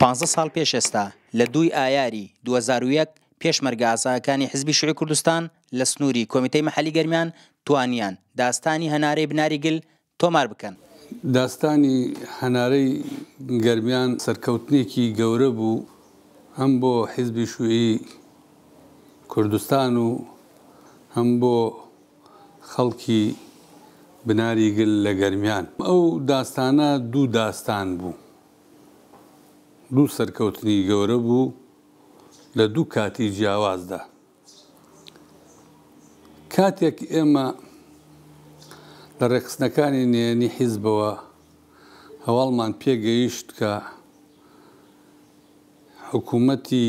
پانزە ساڵ پێش ئێستا لە دووی ئایاری 2001 پێشمەرگە ئاساکانی حزبی شوعی کوردستان لە سنووری کۆمیتەی مەحەلی گەرمیان توانیان داستانی هەنارەی بناری گل تۆمار بکەن. داستانی هەنارەی گەرمیان سەرکەوتنێکی گەورە بوو هەم بۆ حزبی شوعی کوردستان و هەم بۆ خەڵکی بناری گل لە گەرمیان. ئەو داستانە دوو داستان بوو دوو سەرکەوتنی گەورە بوو لە دوو کاتی جیاوازدا کاتێک ئێمە لە ڕێکخستنەکانی نێنی حیزبەوە هەواڵمان پێگەیشت کە حکوومەتی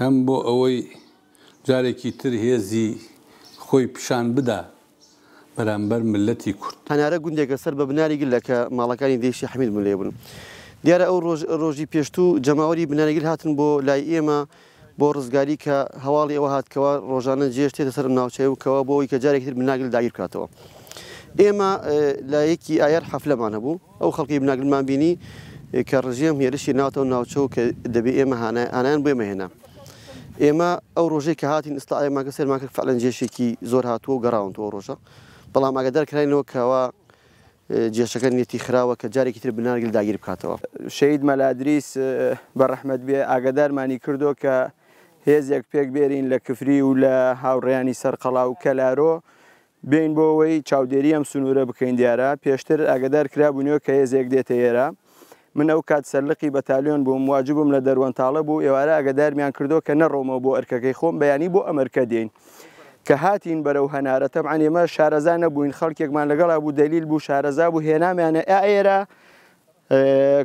هەم بۆ ئەوەی جارێکی تر هێزی خۆی پیشان بدا بەرامبەر میللەتی کورد. هەنارە گوندێکە سەر بە بناری گلە کە ماڵەکانی دەیشی حەمید ملێ بوون. دیارە ئەو رۆژ رۆژی پێشتوو جەماوەری بناری گل هاتن بۆ لای ئێمە بۆ رزگاری کە هەواڵی ئەوە هات کەوا رۆژانە جێژ دێتە سەر ئەم ناوچەیە و کەوا بۆ ئەوەی کە جارێکی تر بناگل داگیر بکاتەوە ئێمە لە یەکی ئایار حەفلەمان هەبوو. ئەو خەڵکەی بناگرمان بینی کە ڕژێم هێرشی ناوتەو ناوچە و کە دەبێ ئێمە هانای ئانایان بۆێمە هێنا ئێمە ئەو ڕۆژەی کە هاتین ئستاعێ ماگە سێرمان کرد فعلەن جێشێکی زۆر هاتووە و گەڕاون تۆ ڕۆژە بەڵام ئاگدار کراینەوە کەوا جێشەکە نیەتی خراوە کە جارێکی تر بنارگل داگیر بکاتەوە. شەید مەلادریس بە ڕەحمەت بێ ئاگەدارمانی کردۆ کە هێزێک پێک بێرین لە کفری و لە هاوڕێیانی سەرقەڵا و کەلارۆ بێین بۆ ئەوەی چاودێری ئەم سنوورە بکەین دیارە پێشتر ئاگەدار کرابووینەوە کە هێزێک دێتە ئێرە من ئەو کات سەرلقی بەتالیۆن بووم واجبم لە دەروەن تاڵە بوو ئێوارە ئاگەدارمیان کردو کە نەڕۆمەوە بۆ ئەرکەکەی خۆم بەیانی بۆ ئەمەرکە دێین کە هاتین بەرەو هەنارە تەبعەن ئێمە شارەزا نەبووین خەڵکێکمان لەگەڵا بوو دەلیل بوو شارەزا بوو هێنامیانە ئا ئێرە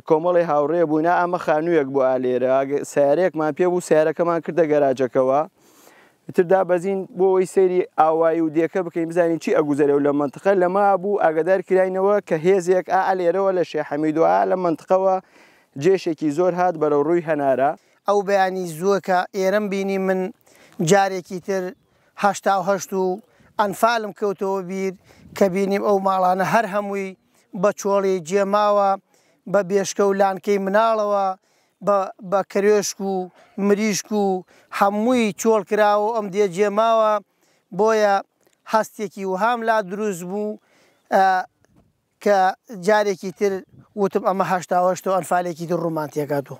کۆمەڵی هاوڕێ بوونا ئەمە خانوویەک بۆ ئالێرە سیارەیەکمان پێ بوو سیارەکەمان کردە گەراجەکەەوە ئیتر دابەزین بۆ وەی سەیری ئاوایی و دێکە بکەین بزانین چی ئەگوزەرێ و لە مەنتقە لە ما بوو ئاگەدار کراینەوە کە هێزێک ئا لێرەوە لە شێخ حەمید و ئا لە مەنتقەوە جێشێکی زۆر هات بەرەو ڕووی هەنارە. ئەو بەیانی زووە کە ئێرەم بینی من جارێکی تر هەشتا و هەشت و ئەنفالم کەوتەوە بیر کە بینیم ئەو ماڵانە هەر هەمووی بە چۆڵی جێ ماوە بە بێشکە و لانکەی مناڵەوە بە کرێشک و مریشک و هەمووی چۆڵ کراوە و ئەم دێ جێ ماوە، بۆیە هەستێکی وەهام لا دروست بوو کە جارێکی تر وتم ئەمە هەشتا و هەشت و ئەنفالێکی تر ڕوومان تێکات و.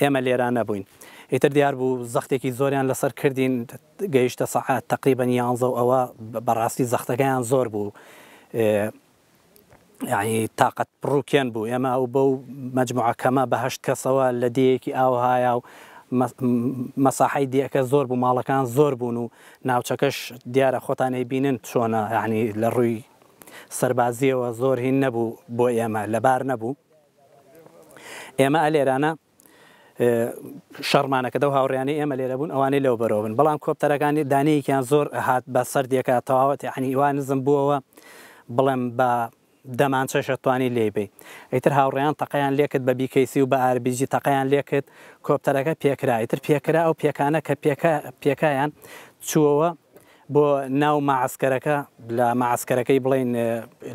ئێمە لێرە نەبووین. ئیتر دیار بوو زەختێکی زۆریان لە سەر کردین، گەیشتە سەعات تەقریبەن یانزە و ئەوە بە ڕاستی زەختەکەیان زۆر بوو. یەعنی تاقەت پڕوکێن بوو ئێمە و بەو مەجموعە کەمە بە هەشت کەسەوە لە دێیەکی ئاوهایا و مەساحەی دێیەکە زۆر بوو ماڵەکان زۆر بوون و ناوچەکەش دیارە خۆتان ئەیبینن چۆنە یەعنی لە ڕووی سەربازییەوە زۆر هین نەبوو بۆ ئێمە لەبار نەبوو ئێمە ئەلێرانە شەڕمانە کە دەو هاوڕێیانەی ئێمە لێرە بوون ئەوانەی لەو بەرەوە بن بەڵام کۆپتەرەکانی دانەیەکیان زۆر هات بە سەردێکە تەواوەت یعنی وا نزم بووەوە بڵێم بە دەمانچەشە توانی لێی بی ئیتر هاوڕێیان تەقەیان لێکرد بە بیکەیسی و بە ئاربیجی تەقەیان لێکرد کۆپتەرەکە پێکرا ئیتر پێکرا ئەو پێکانە کە پێکا پێکایان چووەوە بۆ ناو مەعەسکەرەکە لە مەعەسکەرەکەی بڵێین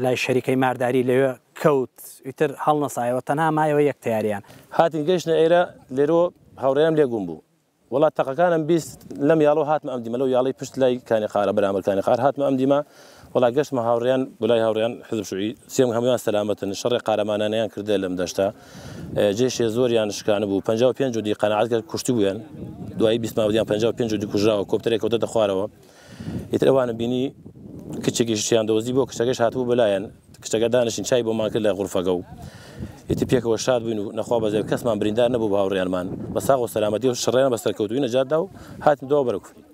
لای شەریکەی مارداری لەوێ کەوت ئیتر هەڵنەسایەوە تەنها مایەوە یەک تەیاریان. هاتین گەیشتنە ئێرە لێرۆ هاوڕێیام لێ گوم بوو وەڵا تەقەکانم بیست لەم یاڵۆ هاتمە ئەم دیمە لەو یاڵی پشت لای کانی قارە بەرامبەر کانی قار هاتمە ئەم دیمە وەڵا گەشتمە هاوڕێیان بۆ لای هاوڕێیان حزب شوعی سێم هەموان سەلامەتن شەڕێ قارەمانانەیان کردە لەم دەشتە جێشێ زۆریان شکانبوو 55 جودی قەنعات کرد کوشتبوویان دوای 20 ماودیان 55 جودی کوژاوە کۆپتەرێک کەوتە دەخوارەوە ئیتر ئەوانە بینی کچێکی شتیان دۆزی بۆ کچەکەش هاتبوو بەلایەن کچەکە دانیشین چای بۆمان کرد لە غرفەگە و ئیتی پێکەوە شاد بووین و نەخوا بەزێ کەسمان بریندار نەبوو بە هاوڕیانمان بە ساغ و سەلامەتی و شڕێن بە سەرکەوتوی نەجاتدا و هاتن دوا بەرەو کوفری